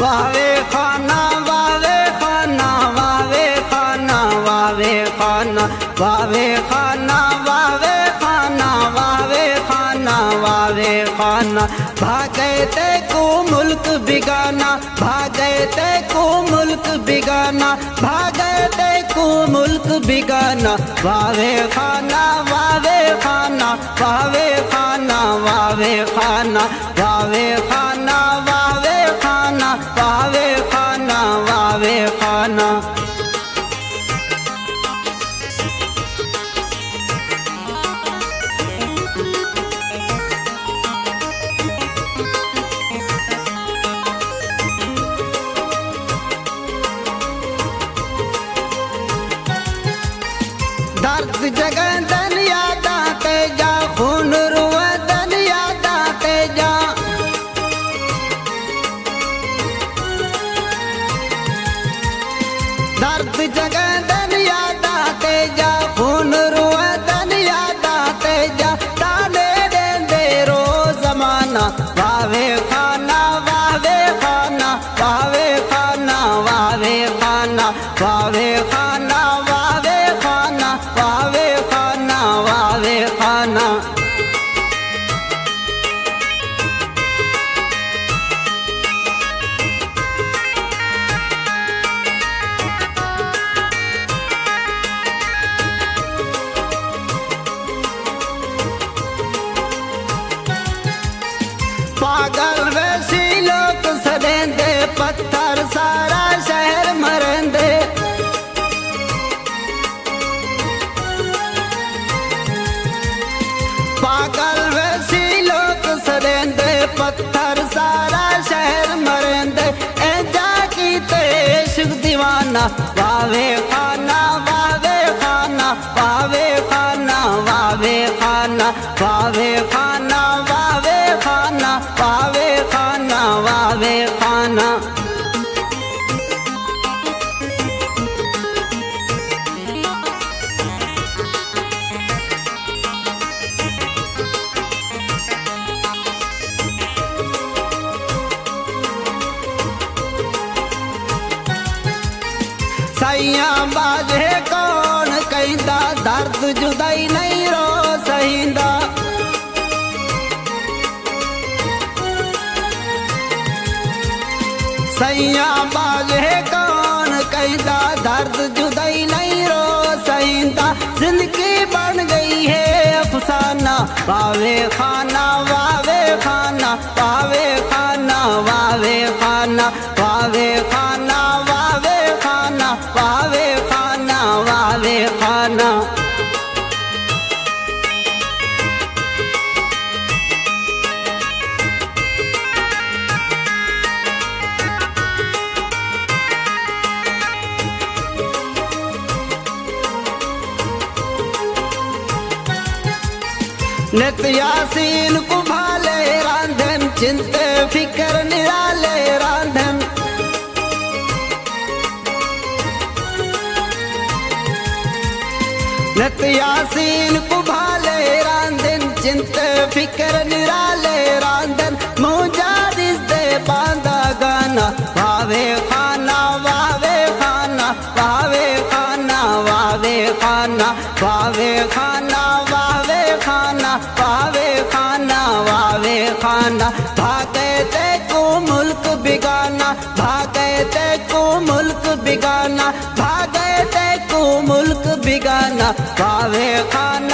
Huawei खाना वावे खाना वावे खाना वावे खाना वावे खाना वावे खाना वावे खाना वावे खाना भागे ते को मुल्क बिगाना भागे ते को मुल्क बिगाना भागे ते को मुल्क बिगाना वावे खाना वावे खाना वावे खाना वावे खाना वावे खाना हक जगदन यादा तेजा तेजा दर्द तेजा तेजा दे खाना भावे खाना। पत्थर सारा शहर मरेंदे। ए जाकी ते इश्क दीवाना। वावे खाना वावे खाना वावे खाना वावे खाना वावे खाना। सैया बाजे कौन कहंदा दर्द जुदाई नहीं रो सहींदा। सैया बाजे कौन कहंदा दर्द जुदाई नहीं रो सहींदा। ज़िंदगी बन गई है अफसाना। वावे खाना वावे खाना वावे खाना वावे खाना वावे खाना। नित यासीन को भाले रांधन, चिंते, फिकर, निराले रांधन। नित यासीन को भाले रांधन, चिंते, फिकर, निराले रांधन। मुझा दिस दे बांधा गाना वावे खाना वावे खाना वावे खाना वावे खाना वावे खाना खाना। भागे ते को मुल्क बिगाना। भागे ते को मुल्क बिगाना। भागे ते को मुल्क बिगाना। भावे खाना